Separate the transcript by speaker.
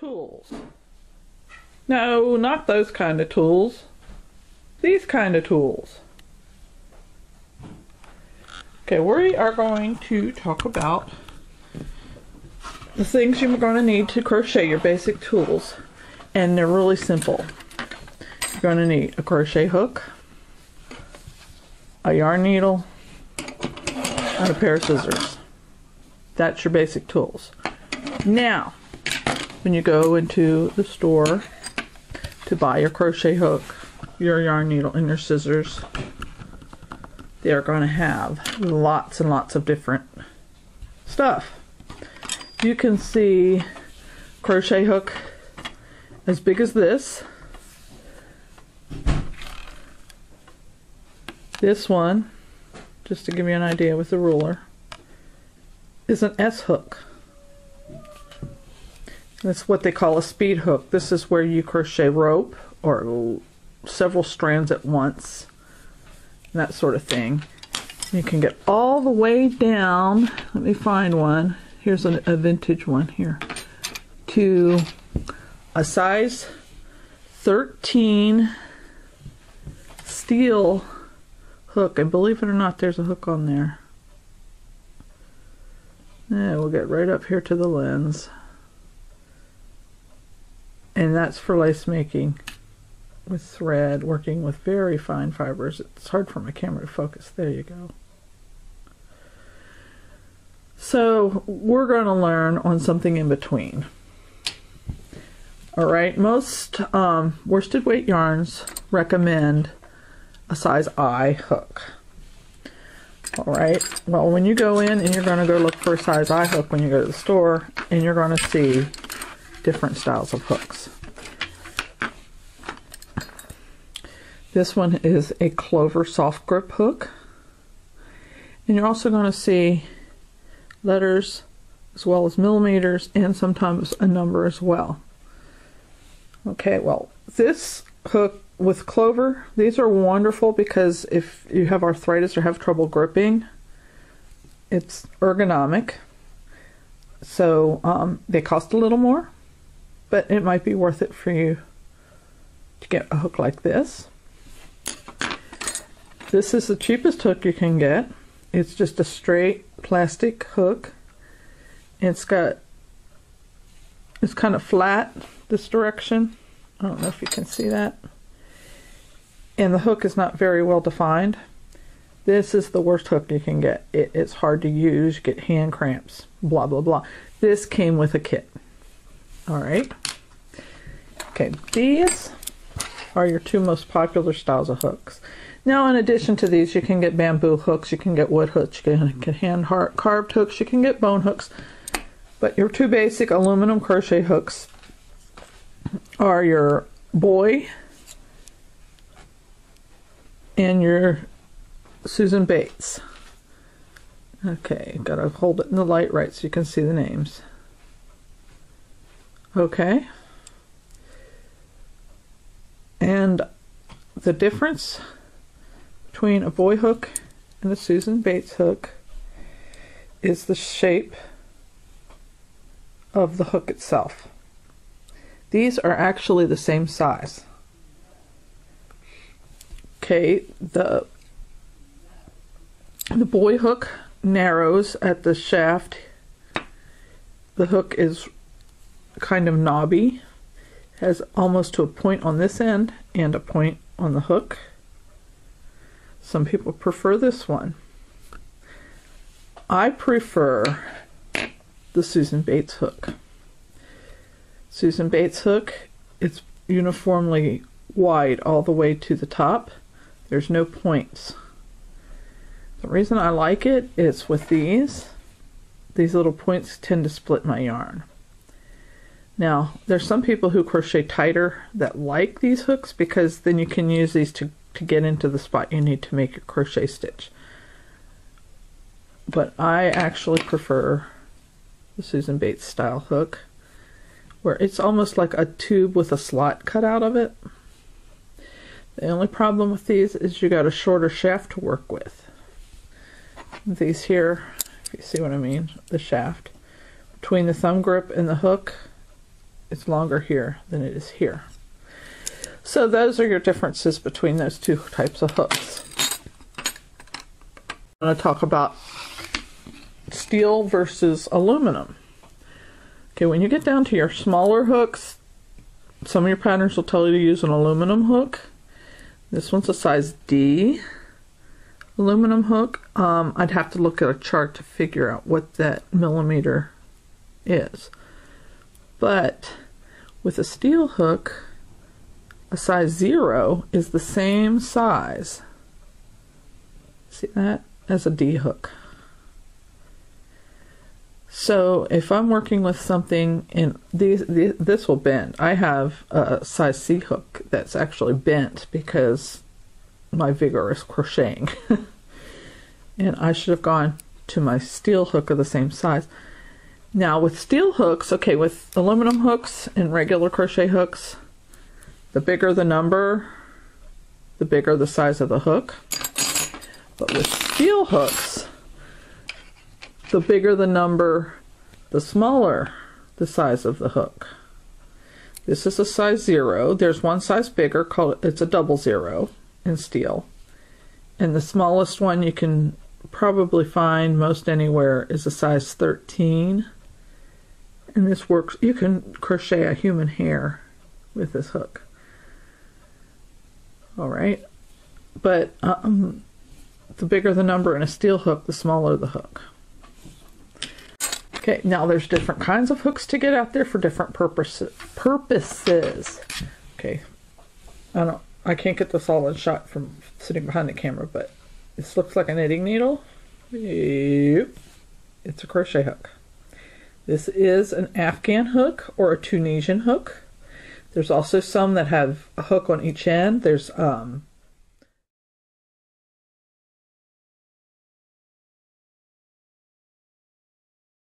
Speaker 1: tools. No, not those kind of tools. These kind of tools. Okay, we are going to talk about the things you're going to need to crochet your basic tools. And they're really simple. You're going to need a crochet hook, a yarn needle, and a pair of scissors. That's your basic tools. Now, when you go into the store to buy your crochet hook, your yarn needle, and your scissors, they're going to have lots and lots of different stuff. You can see crochet hook as big as this. This one, just to give you an idea with the ruler, is an S hook. That's what they call a speed hook. This is where you crochet rope or several strands at once, that sort of thing. You can get all the way down. Let me find one. Here's an, a vintage one here. To a size 13 steel hook. And believe it or not, there's a hook on there. Yeah, we'll get right up here to the lens and that's for lace making with thread working with very fine fibers. It's hard for my camera to focus. There you go. So we're going to learn on something in between. All right most um, worsted weight yarns recommend a size I hook. All right well when you go in and you're going to go look for a size I hook when you go to the store and you're going to see different styles of hooks. This one is a Clover soft grip hook. And you're also going to see letters as well as millimeters and sometimes a number as well. Okay, well, this hook with Clover, these are wonderful because if you have arthritis or have trouble gripping, it's ergonomic. So um, they cost a little more, but it might be worth it for you to get a hook like this. This is the cheapest hook you can get. It's just a straight plastic hook. It's got, it's kind of flat this direction. I don't know if you can see that. And the hook is not very well defined. This is the worst hook you can get. It, it's hard to use, you get hand cramps, blah, blah, blah. This came with a kit. All right. Okay, these are your two most popular styles of hooks. Now, in addition to these, you can get bamboo hooks, you can get wood hooks, you can get hand carved hooks, you can get bone hooks. But your two basic aluminum crochet hooks are your Boye and your Susan Bates. Okay, gotta hold it in the light right so you can see the names. Okay. And the difference between a Boye hook and a Susan Bates hook is the shape of the hook itself. These are actually the same size. Okay, the the Boye hook narrows at the shaft. The hook is kind of knobby, has almost to a point on this end and a point on the hook. Some people prefer this one. I prefer the Susan Bates hook. Susan Bates hook, it's uniformly wide all the way to the top. There's no points. The reason I like it is with these, these little points tend to split my yarn. Now, there's some people who crochet tighter that like these hooks because then you can use these to, to get into the spot you need to make your crochet stitch. But I actually prefer the Susan Bates style hook where it's almost like a tube with a slot cut out of it. The only problem with these is you got a shorter shaft to work with. These here, if you see what I mean, the shaft. Between the thumb grip and the hook, it's longer here than it is here. So those are your differences between those two types of hooks. I'm going to talk about steel versus aluminum. Okay, when you get down to your smaller hooks, some of your patterns will tell you to use an aluminum hook. This one's a size D aluminum hook. Um, I'd have to look at a chart to figure out what that millimeter is. But with a steel hook, a size zero is the same size. See that? As a D hook. So if I'm working with something and these, this will bend. I have a size C hook that's actually bent because my vigor is crocheting. and I should have gone to my steel hook of the same size. Now with steel hooks, okay, with aluminum hooks and regular crochet hooks, the bigger the number, the bigger the size of the hook. But with steel hooks, the bigger the number, the smaller the size of the hook. This is a size zero. There's one size bigger called it's a double zero in steel. And the smallest one you can probably find most anywhere is a size 13. And this works, you can crochet a human hair with this hook. All right. But um, the bigger the number in a steel hook, the smaller the hook. Okay, now there's different kinds of hooks to get out there for different purposes. Purposes. Okay, I don't. I can't get this all in shot from sitting behind the camera, but this looks like a knitting needle. Yep, it's a crochet hook. This is an Afghan hook or a Tunisian hook. There's also some that have a hook on each end. There's um,